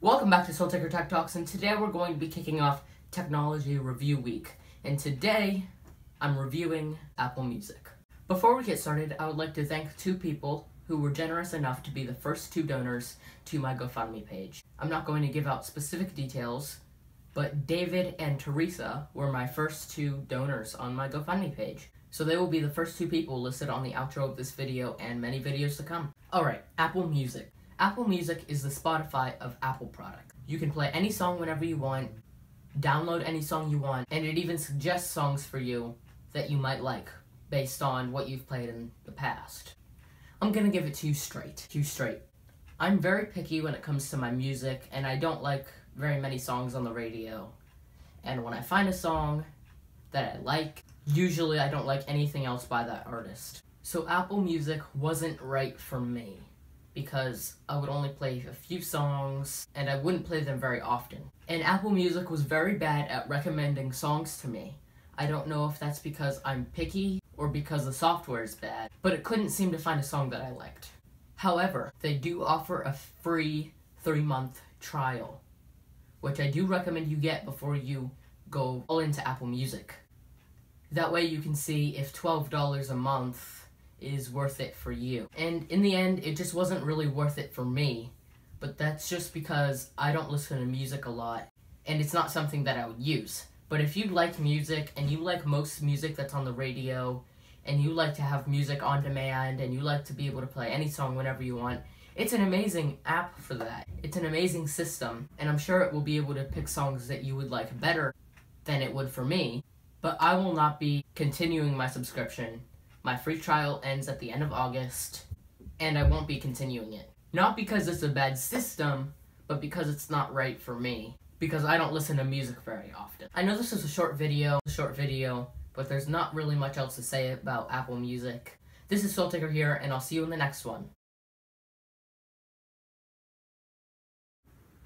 Welcome back to Soul Taker Tech Talks, and today we're going to be kicking off Technology Review Week. And today, I'm reviewing Apple Music. Before we get started, I would like to thank two people who were generous enough to be the first two donors to my GoFundMe page. I'm not going to give out specific details, but David and Teresa were my first two donors on my GoFundMe page. So they will be the first two people listed on the outro of this video and many videos to come. Alright, Apple Music. Apple Music is the Spotify of Apple products. You can play any song whenever you want, download any song you want, and it even suggests songs for you that you might like based on what you've played in the past. I'm gonna give it to you straight. To you straight. I'm very picky when it comes to my music, and I don't like very many songs on the radio. And when I find a song that I like, usually I don't like anything else by that artist. So Apple Music wasn't right for me because I would only play a few songs and I wouldn't play them very often. And Apple Music was very bad at recommending songs to me. I don't know if that's because I'm picky or because the software is bad, but it couldn't seem to find a song that I liked. However, they do offer a free three month trial, which I do recommend you get before you go all into Apple Music. That way you can see if $12 a month is worth it for you. And in the end, it just wasn't really worth it for me. But that's just because I don't listen to music a lot, and it's not something that I would use. But if you like music, and you like most music that's on the radio, and you like to have music on demand, and you like to be able to play any song whenever you want, it's an amazing app for that. It's an amazing system, and I'm sure it will be able to pick songs that you would like better than it would for me. But I will not be continuing my subscription my free trial ends at the end of August, and I won't be continuing it. Not because it's a bad system, but because it's not right for me. Because I don't listen to music very often. I know this is a short video, a short video, but there's not really much else to say about Apple Music. This is Soul Taker here, and I'll see you in the next one.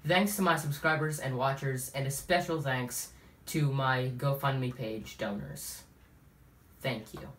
Thanks to my subscribers and watchers, and a special thanks to my GoFundMe page donors. Thank you.